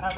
呃